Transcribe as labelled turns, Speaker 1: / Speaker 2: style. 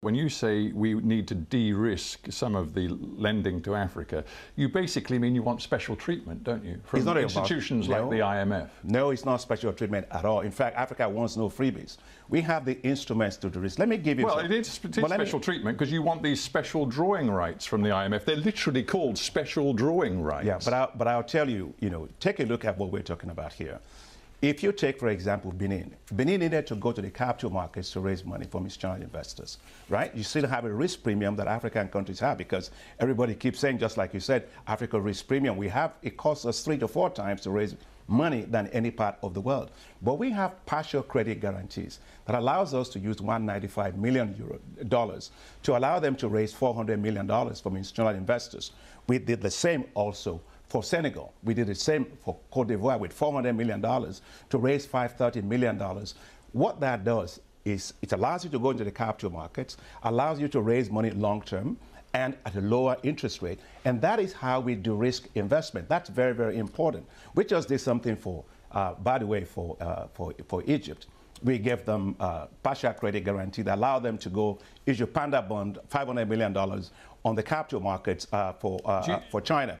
Speaker 1: When you say we need to de risk some of the lending to Africa, you basically mean you want special treatment, don't you? From
Speaker 2: It's not about-
Speaker 1: institutions like the IMF.
Speaker 2: No, it's not special treatment at all. In fact, Africa wants no freebies. We have the instruments to this. Let me give you
Speaker 1: Well,
Speaker 2: some-
Speaker 1: it is, it is
Speaker 2: But let me-
Speaker 1: special treatment because you want these special drawing rights from the IMF. They're literally called special drawing rights.
Speaker 2: Yeah, but, I, but I'll tell you, you know, take a look at what we're talking about here. If you take, for example, Benin, Benin needed to go to the capital markets to raise money from its Chinese investors, right? You still have a risk premium that African countries have because everybody keeps saying, just like you said, Africa risk premium. We have, it costs us three to four times to raise money than any part of the world. But we have partial credit guarantees that allows us to use 195 million euro, dollars to allow them to raise 400 million dollars from institutional investors. We did the same also for Senegal. We did the same for Cote d'Ivoire with $400 million to raise $530 million. What that does is it allows you to go into the capital markets, allows you to raise money long term and at a lower interest rate. And that is how we de risk investment. That's very, very important. We just did something for, uh, by the way, for, uh, for, for Egypt we gave them uh, partial credit guarantee that allowed them to go issue panda bond $500 million on the capital markets uh, for, uh,
Speaker 1: you-
Speaker 2: uh, for China.